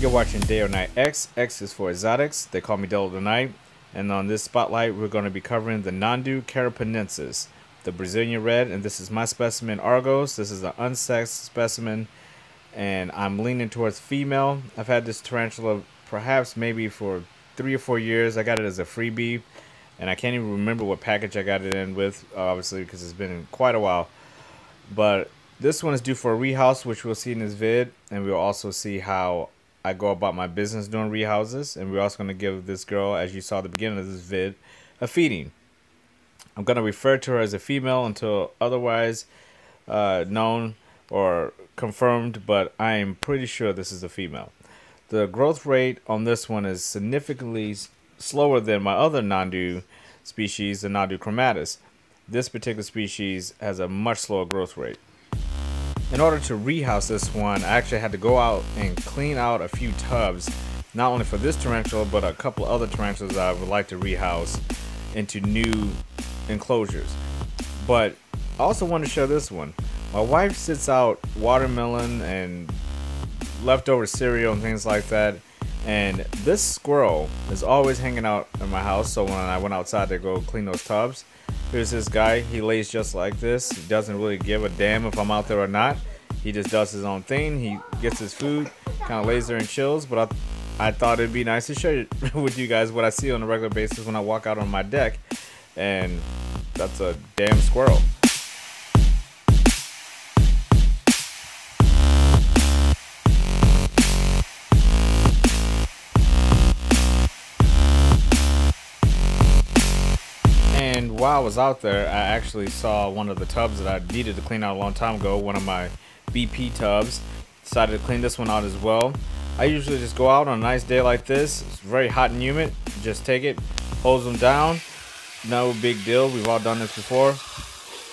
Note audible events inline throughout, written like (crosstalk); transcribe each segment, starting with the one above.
You're watching Day or Night X. X is for exotics. They call me Devil of the Night. And on this spotlight, we're going to be covering the Nhandu carapoensis, the Brazilian red. And this is my specimen, Argos. This is an unsexed specimen. And I'm leaning towards female. I've had this tarantula perhaps maybe for three or four years. I got it as a freebie. And I can't even remember what package I got it in with, obviously, because it's been quite a while. But this one is due for a rehouse, which we'll see in this vid. And we'll also see how I go about my business doing rehouses, and we're also going to give this girl, as you saw at the beginning of this vid, a feeding. I'm going to refer to her as a female until otherwise uh, known or confirmed, but I am pretty sure this is a female. The growth rate on this one is significantly slower than my other Nhandu species, the Nhandu chromatus. This particular species has a much slower growth rate in order to rehouse this one, I actually had to go out and clean out a few tubs, not only for this tarantula, but a couple other tarantulas I would like to rehouse into new enclosures. But I also want to show this one. My wife sits out watermelon and leftover cereal and things like that. And this squirrel is always hanging out in my house. So when I went outside to go clean those tubs, Here's this guy. He lays just like this. He doesn't really give a damn if I'm out there or not. He just does his own thing. He gets his food, kind of lays there and chills. But I, I thought it'd be nice to share (laughs) with you guys what I see on a regular basis when I walk out on my deck. And that's a damn squirrel. While I was out there, I actually saw one of the tubs that I needed to clean out a long time ago, one of my BP tubs. Decided to clean this one out as well. I usually just go out on a nice day like this. It's very hot and humid. Just take it, hose them down. No big deal. We've all done this before.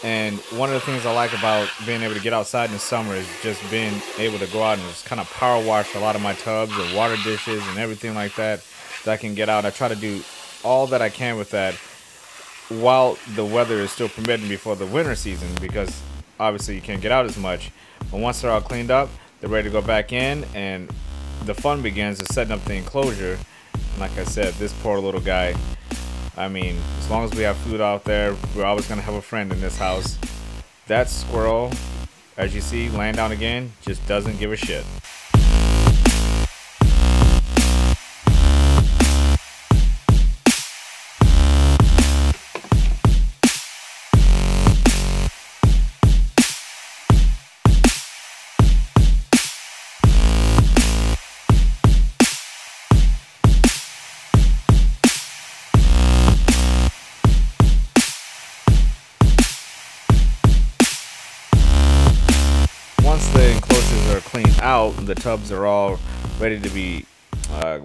And one of the things I like about being able to get outside in the summer is just being able to go out and just kind of power wash a lot of my tubs and water dishes and everything like that that I can get out. I try to do all that I can with that while the weather is still permitting before the winter season because obviously you can't get out as much. But once they're all cleaned up, they're ready to go back in and the fun begins of setting up the enclosure. And like I said, this poor little guy, I mean, as long as we have food out there, we're always going to have a friend in this house. That squirrel, as you see, laying down again, just doesn't give a shit. Cleaned out. The tubs are all ready to be uh,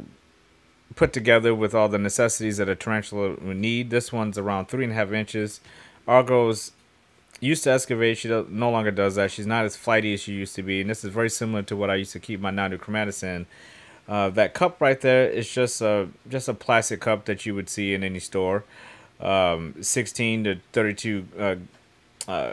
put together with all the necessities that a tarantula would need. This one's around three and a half inches. Argos used to excavate. She no longer does that. She's not as flighty as she used to be. And this is very similar to what I used to keep my Nhandu chromatus in. Uh, that cup right there is just a just a plastic cup that you would see in any store. Um, 16 to 32 uh, uh,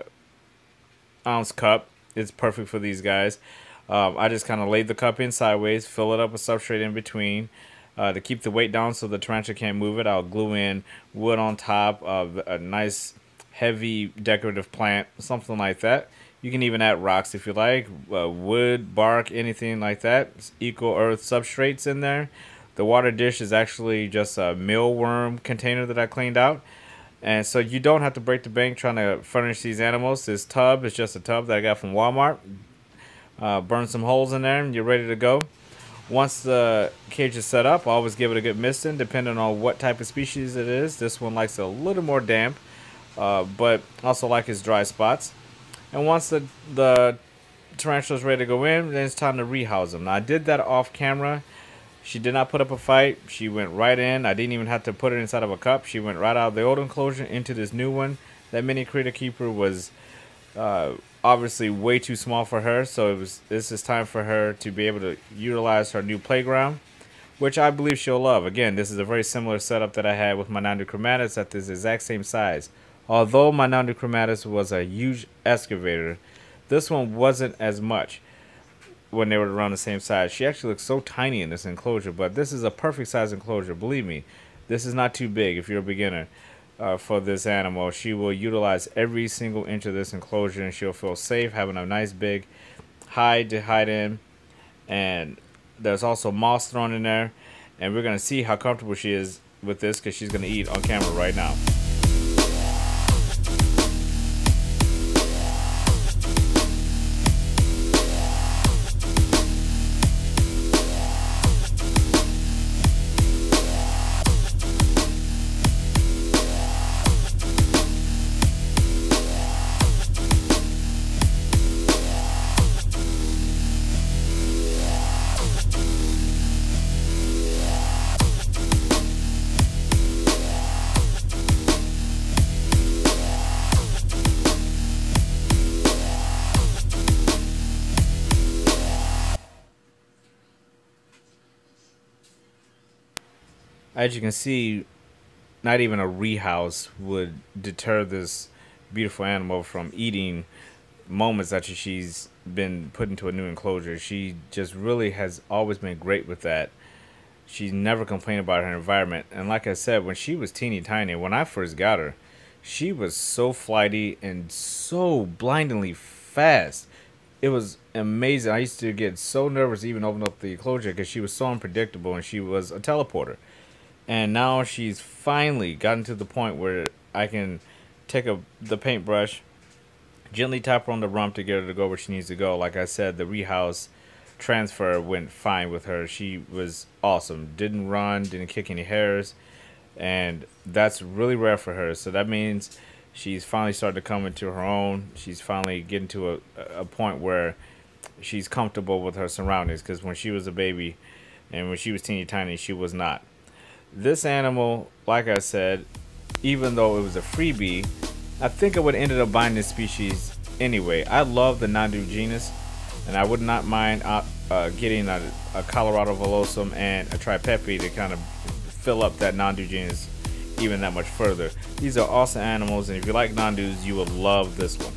ounce cup. It's perfect for these guys. Um, I just kind of laid the cup in sideways, fill it up with substrate in between. Uh, to keep the weight down so the tarantula can't move it, I'll glue in wood on top of a nice heavy decorative plant, something like that. You can even add rocks if you like, uh, wood, bark, anything like that. Eco earth substrates in there. The water dish is actually just a mealworm container that I cleaned out. And so you don't have to break the bank trying to furnish these animals. This tub is just a tub that I got from Walmart uh, burn some holes in there and you're ready to go. Once the cage is set up, I always give it a good misting depending on what type of species it is. This one likes a little more damp, uh, but also like dry spots. And once the, the tarantula is ready to go in, then it's time to rehouse them. Now, I did that off camera. She did not put up a fight. She went right in. I didn't even have to put it inside of a cup. She went right out of the old enclosure into this new one. That mini critter keeper was uh, obviously way too small for her. So it was this is time for her to be able to utilize her new playground, which I believe she'll love. Again, this is a very similar setup that I had with my Nhandu chromatus at this exact same size. Although my Nhandu chromatus was a huge excavator, this one wasn't as much. when they were around the same size. She actually looks so tiny in this enclosure, but this is a perfect size enclosure. Believe me, this is not too big if you're a beginner uh, for this animal. She will utilize every single inch of this enclosure and she'll feel safe having a nice big hide to hide in. And there's also moss thrown in there. And we're going to see how comfortable she is with this because she's going to eat on camera right now. As you can see, not even a rehouse would deter this beautiful animal from eating moments after she's been put into a new enclosure. She just really has always been great with that. She's never complained about her environment. And like I said, when she was teeny tiny, when I first got her, she was so flighty and so blindingly fast. It was amazing. I used to get so nervous even opening up the enclosure because she was so unpredictable and she was a teleporter and now she's finally gotten to the point where I can take a the paintbrush, gently tap her on the rump to get her to go where she needs to go. Like I said, the rehouse transfer went fine with her. She was awesome. Didn't run, didn't kick any hairs, and that's really rare for her. So that means she's finally started to come into her own. She's finally getting to a a point where she's comfortable with her surroundings. Because when she was a baby, and when she was teeny tiny, she was not. This animal, like I said, even though it was a freebie, I think I would ended up buying this species anyway. I love the Nhandu genus, and I would not mind uh, uh, getting a, a, Colorado Velosum and a Tripepii to kind of fill up that Nhandu genus even that much further. These are awesome animals, and if you like Nhandus, you will love this one.